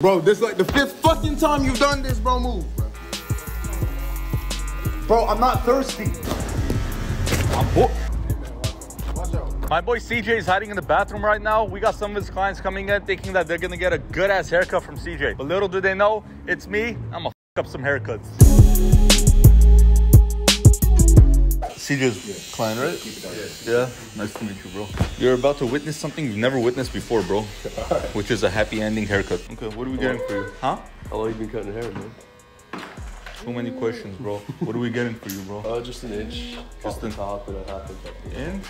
Bro, this is like the fifth fucking time you've done this, bro. Move, bro. Bro, I'm not thirsty. I'm My boy CJ is hiding in the bathroom right now. We got some of his clients coming in thinking that they're gonna get a good ass haircut from CJ. But little do they know, it's me. I'm gonna fuck up some haircuts. CJ's client, right? Yeah. Nice to meet you, bro. You're about to witness something you've never witnessed before, bro. Which is a happy ending haircut. Okay, what are we getting for you? Huh? How long you been cutting hair, man? Too many questions, bro. What are we getting for you, bro? Uh, just an inch. Just off the an- top and a half inch. the Inch?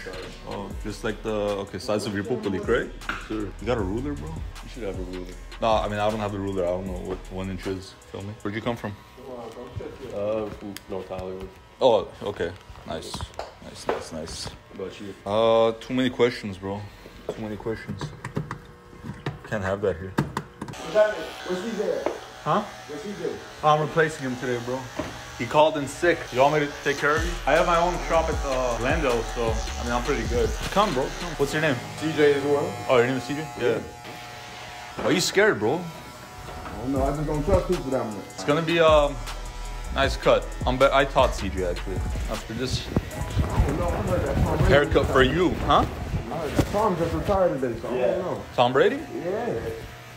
Oh, just like the okay size of your pupulik, right? Sure. You got a ruler, bro? You should have a ruler. No, I mean I don't have the ruler. I don't know what one inch is. Feel me? Where'd you come from? Uh, from North Hollywood. Oh, okay. Nice, nice, nice, nice. What about you? Uh, too many questions, bro. Too many questions. Can't have that here. Where's he there? Huh? Where's he there? I'm replacing him today, bro. He called in sick. You want me to take care of you? I have my own shop at uh, Lando, so I mean I'm pretty good. Come, bro. Come. What's your name? CJ as well. Oh, your name is CJ. Yeah. Why are you scared, bro? I don't know. I just don't trust people that much. It's gonna be a nice cut. I'm be- I taught CJ actually after this I heard that Tom Brady haircut for you, huh? I heard that Tom just retired today, so I don't know. Tom Brady? Yeah.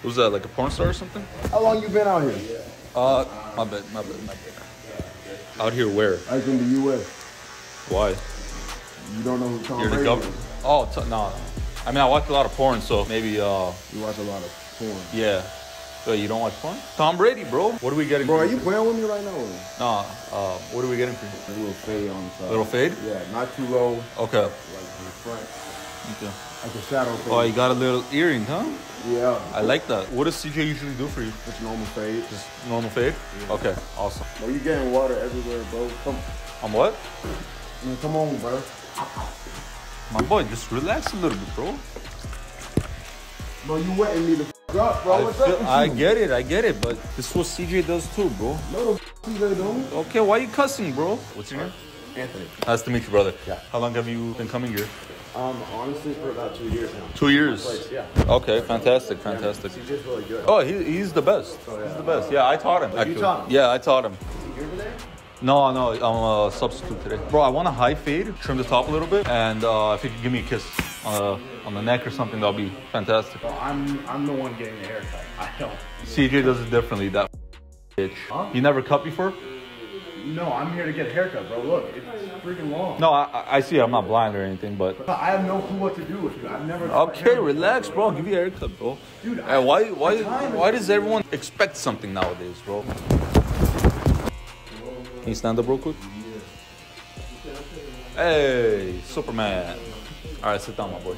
Who's that? Like a porn star or something? How long you been out here? Uh, my bad, my bad, my bad. Out here where? Like in the U.S. Why? You don't know who Tom You're the Brady government. is. Oh, t- no, no. I mean, I watch a lot of porn, so maybe, uh, You watch a lot of porn. yeah. Wait, you don't watch porn? Tom Brady, bro. What are we getting? Bro, are you playing with me right now? Nah. Uh, what are we getting for you? A little fade on the side. Little fade? Yeah, not too low, Okay. like in the front, Okay. like a shadow fade. Oh, you got a little earring, huh? yeah, I like that. What does CJ usually do for you? it's normal fade. Just normal fade? Okay, awesome. Bro, you getting water everywhere, bro. Come, On what? man, come on, bro. My boy, just relax a little bit, bro. Bro, you wetting me the f- up, bro. I, What's feel- up with I get it, I get it, but this is what CJ does too, bro. No, the f- you? Okay, why you cussing, bro? What's your name? Anthony. Nice to meet you, brother. Yeah. How long have you been coming here? Um, honestly, for about two years now. Two years. Place, yeah. Okay, fantastic, fantastic. He's just really good. Oh, he, he's the best. He's the best. Yeah, I taught him. actually. taught him? Yeah, I taught him. Is he here today? No, no, I'm a substitute today. Bro, I want a high fade, trim the top a little bit, and uh, if you could give me a kiss uh, on the neck or something, that'll be fantastic. I'm I'm the one getting the haircut. I don't. CJ does it differently, that bitch. You never cut before? No, I'm here to get a haircut, bro. Look, it's freaking long. No, I, I- see. I'm not blind or anything, but I have no clue what to do with you. I've never. okay, relax, bro. Give me a haircut, bro. Dude, Hey, why, why, why does everyone expect something nowadays, bro? Can you stand up real quick? Hey, Superman. All right, sit down, my boy.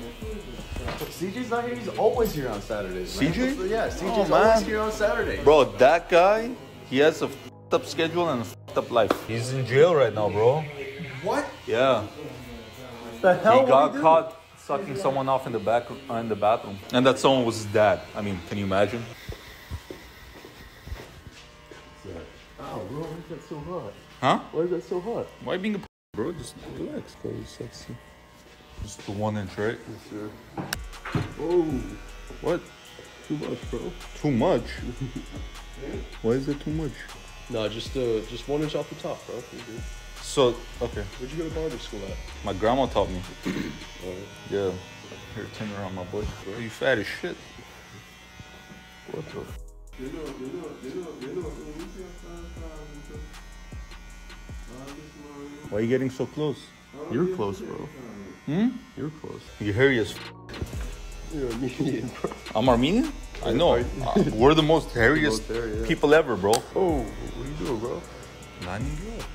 CJ's not here. He's always here on Saturdays. man. CJ? Yeah, CJ's Oh, man. always here on Saturdays. Bro, that guy, he has a f***ed up schedule and a f***ed up life. He's in jail right now, bro. What? Yeah. The hell? he got caught sucking someone off in the back uh, in the bathroom, and that someone was his dad. I mean, can you imagine? Is that so hot? Huh? Why is that so hot? Why being a p- bro? Just relax. Very sexy. Just the one inch, right? Yes, sir. Whoa, What? too much, bro. Too much? Why is it too much? No, just uh, just one inch off the top, bro. So, okay. Where'd you go to barber school at? My grandma taught me. Alright. Yeah. Here, turn around, my boy. Bro, You fat as shit. What the? Why are you getting so close? You're close, bro. Hmm? You're close. You're hairy as f- You're Armenian, bro. I'm Armenian? I know. Uh, we're the most hairiest Most hairy, yeah. people ever, bro. Oh, what are you doing, bro? Lining you up.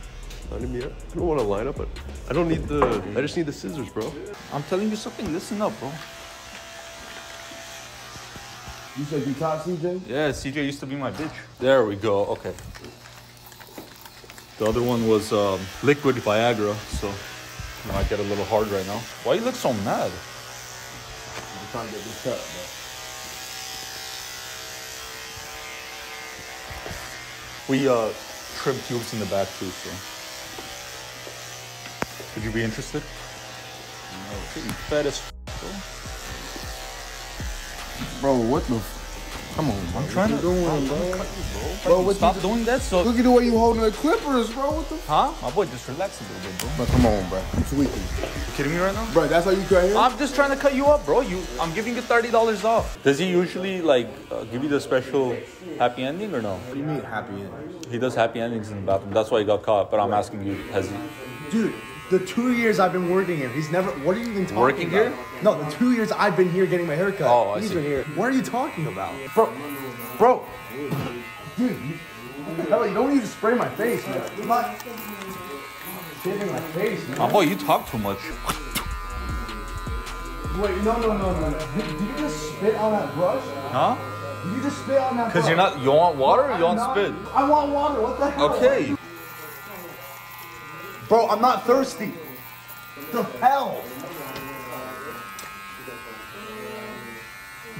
Lining me up. I don't want to line up, but I don't need the. I just need the scissors, bro. I'm telling you something. Listen up, bro. You said you taught CJ? Yeah, CJ used to be my bitch. There we go. Okay. The other one was um, liquid Viagra, so you might get a little hard right now. Why you look so mad? I'm trying to get this cut, bro. We uh, trim tubes in the back too, so. Would you be interested? No. You fat as f- bro. Bro, what the? F- Come on, I'm trying to. doing, bro? Bro, what stop you- doing that. So, Look at the way you holding the clippers, bro. What the? Huh? My boy, just relax a little bit, bro. bro, come on, bro. I'm tweaking. You kidding me right now? Bro, that's how you cut hair? I'm just trying to cut you up, bro. You, I'm giving you thirty dollars off. Does he usually like uh, give you the special happy ending or no? What do you mean happy ending? He does happy endings in the bathroom. That's why he got caught. But I'm asking you, has he? Dude, the two years I've been working here, he's never. What are you even talking Working about? here? No, the two years I've been here getting my haircut. Oh, I he's see. been here. What are you talking about, Bro, bro. Dude, you, hell, you don't need to spray my face, man. I'm not shaving my face, man. My boy, you talk too much. Wait, no, no, no, no. Did, did you just spit on that brush? Huh? Did you just spit on that Cause brush? you're not. You want water or you want spit? I want water. What the hell? Okay. Bro, I'm not thirsty. The hell?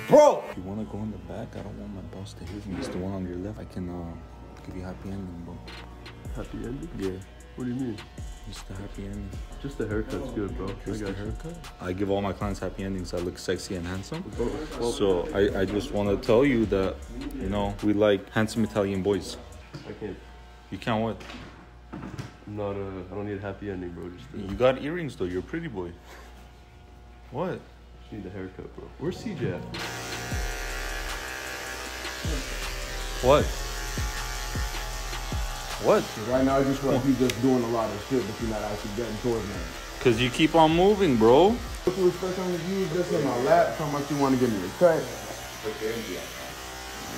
Bro! If you wanna go in the back, I don't want my boss to hear me. It's the one on your left. I can uh, give you happy ending, bro. Happy ending? Yeah, What do you mean? Just the happy ending. Just the haircut's good, bro. I Just the got you. haircut. I give all my clients happy endings. I look sexy and handsome. Well, So I, I just want to tell you that, you know, we like handsome Italian boys. I can't. You can't what? I'm not a. I don't need a happy ending, bro. Just, uh, You got earrings though. You're a pretty boy. What? just need a haircut, bro. Where's CJ at? What? What? Right now, I just feel like you just doing a lot of shit, but you're not actually getting towards me. Cause you keep on moving, bro. What you expect on you just in my lap? How much you want to give me a cut?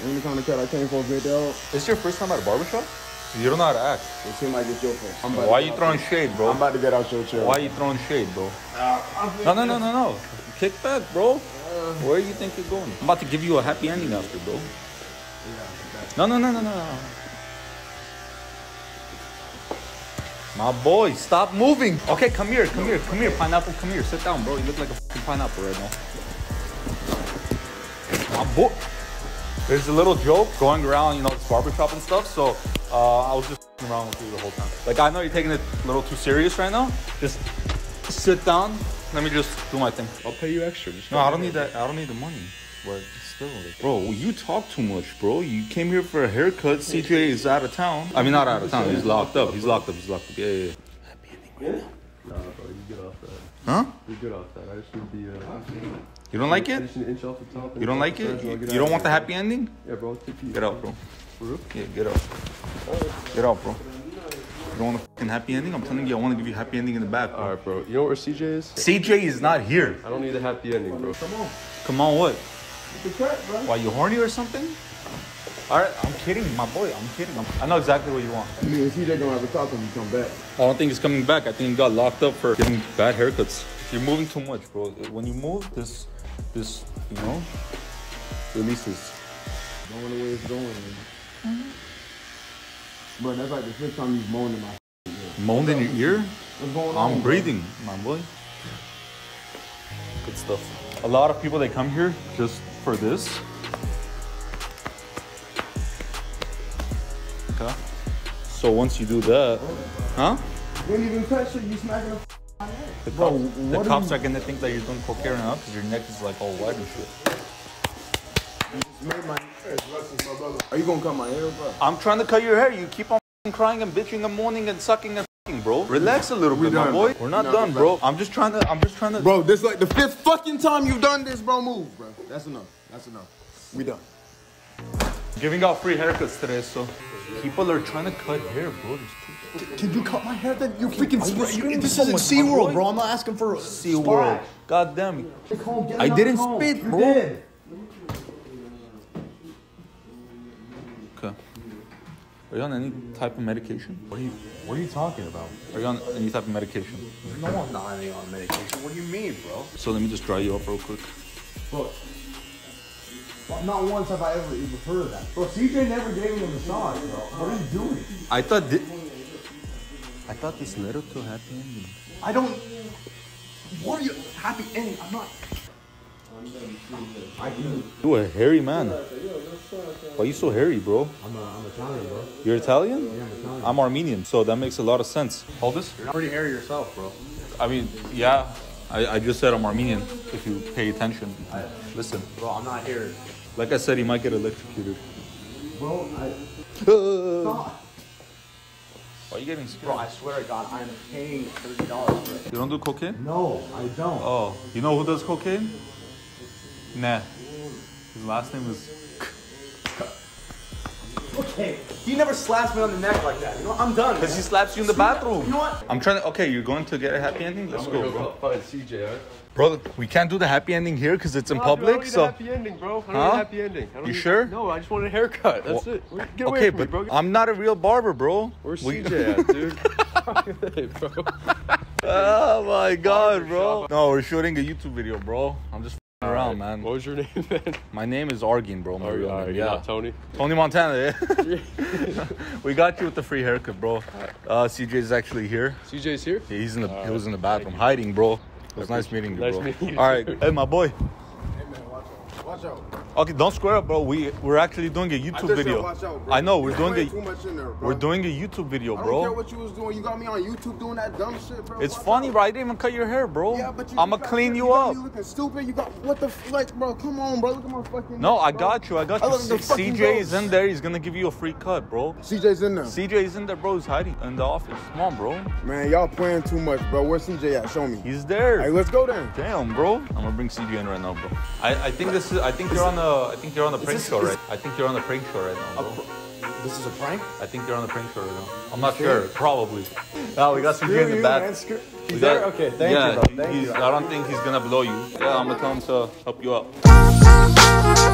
Any kind of cut I came for, big dog. It's your first time at a barbershop? You don't know how to act. It seems like it's your first. Why to you throwing shade, bro? I'm about to get out your chair. Why you throwing shade, bro? Uh, no, no, no, no, no. Kick back, bro. Where you think you're going? I'm about to give you a happy ending after, bro. No, no, no, no, no, no. My boy, stop moving. Okay, come here, come here, come here, pineapple, come here. Sit down, bro. You look like a fucking pineapple right now. My boy. There's a little joke going around, you know, this barbershop and stuff. So uh, I was just f***ing around with you the whole time. Like, I know you're taking it a little too serious right now. Just sit down. Let me just do my thing. I'll pay you extra. Just No, I don't need that. I don't need the money. But still, like, bro, you talk too much, bro. You came here for a haircut. CJ is out of town. I mean, not out of town. He's locked up. He's locked up. He's locked up. Yeah, yeah. yeah. Nah, bro. You get off that. Huh? You get off that. I just need the. Uh, You don't like it? just need an inch off the top. You don't like it? You, you don't want the happy ending? Yeah, bro. I'll tip you. Get out, bro. For? Yeah, get out. Get out, bro. You don't want a fucking happy ending? I'm telling you, I want to give you a happy ending in the back. Bro. All right, bro. You know where CJ is? CJ is not here. I don't need a happy ending, bro. Come on, Come on, what? The cut. Why you horny or something? All right, I'm kidding, my boy. I'm kidding. I'm, I know exactly what you want. Me and CJ gonna have a talk when you come back. I don't think he's coming back. I think he got locked up for getting bad haircuts. You're moving too much, bro. When you move, this, this, you know, releases. Going the way it's going. Man. Bro, that's like the fifth time you've moaned in my. ear. Moaned in your ear? What's going on? I'm bro? breathing, my boy. Good stuff. A lot of people they come here just for this. Okay. So once you do that, huh? You even touch it. You smacking the. The, Bro, cops, the cops you- are gonna think that you're doing cocaine now because your neck is like all white and shit. Are you gonna cut my hair, bro? I'm trying to cut your hair. You keep on crying and bitching and moaning and sucking and f***ing, bro. Relax a little We bit, my done, boy. bro. We're not No, done, bro. I'm just trying to. I'm just trying to. Bro, this is like the fifth fucking time you've done this, bro. Move, bro. That's enough. That's enough. We done. Giving out free haircuts today, so people are trying to cut hair, bro. Can you cut my hair? Then you freaking. You this isn't my SeaWorld, bro. I'm not asking for a SeaWorld. God damn it. I didn't spit, bro. Are you on any type of medication? What are you? What are you talking about? Are you on any type of medication? No, I'm not any on medication. What do you mean, bro? So let me just dry you up real quick. Bro. Well, not once have I ever even heard of that. Bro, CJ never gave me a massage, bro. What are you doing? I thought thi- I thought this led up to a happy ending. I don't. What are you happy ending? I'm not. You a hairy man. Why you so hairy, bro? I'm, a, I'm Italian, bro. You're Italian? Yeah, I'm Italian. I'm Armenian, so that makes a lot of sense. Hold this. You're pretty hairy yourself, bro. I mean, yeah. I, I just said I'm Armenian. If you pay attention, listen. Bro, I'm not here. Like I said, he might get electrocuted. Bro, I. Stop. Why are you getting scared? Bro, I swear to God, I'm paying thirty dollars for it. You don't do cocaine? No, I don't. Oh, you know who does cocaine? Nah. His last name was. Okay, he never slaps me on the neck like that. You know, I'm done. Because he man. slaps you in the bathroom. You know what? I'm trying to. Okay, you're going to get a happy ending? Let's go, bro. Find CJ, huh? Bro, we can't do the happy ending here because it's in No, dude, I don't public. need a So. happy ending, bro. I don't Huh? need a happy ending. I don't You need- sure? No, I just wanted a haircut. That's Well, it. Get away Okay, from me, but bro. I'm not a real barber, bro. Where's We- CJ at, dude? hey, bro. Oh my god, bro. No, we're shooting a YouTube video, bro. I'm just f***ing around, man. What was your name, man? My name is Argin, bro. My Oh, real all right, name. you're Yeah. Tony. Tony Montana, yeah. we got you with the free haircut, bro. Uh, CJ's actually here. CJ's here? Yeah, he's in the he was in the bathroom hiding, bro. It was nice meeting you, Nice bro. meeting you All right, hey, my boy. Hey man, watch out. Watch out. Okay, don't square up, bro. We we're actually doing a YouTube video. out, bro. I know we're You doing a too much in there, bro. we're doing a YouTube video, I don't care what you was doing. You got me on YouTube doing that dumb shit, bro. It's Watch funny, out. bro. I didn't even cut your hair, bro. Yeah, but you, I'ma clean you got up. me looking stupid. You got what the flick, bro? Come on, bro. Look at my fucking. No, neck, I got you. I got I you. look like the C- fucking CJ is in there. He's gonna give you a free cut, bro. CJ's in there. CJ is in there, bro. He's hiding in the office. Come on, bro. Man, y'all playing too much, bro. Where's CJ at? Show me. He's there. Hey, let's go then. Damn, bro. I'm gonna bring CJ in right now, bro. I, I think this is. I think you're on a. I think you're on a prank this- show, right? I think you're on a prank show right now, bro. This is a prank. I think you're on a prank show right now. I'm not sure. Probably. Oh, we got CJ in Screw the back. man. Screw. We got- there. Okay, thank yeah, you, bro. Thank he's, you. I don't think he's gonna blow you. Yeah, I'm gonna tell him to help you out.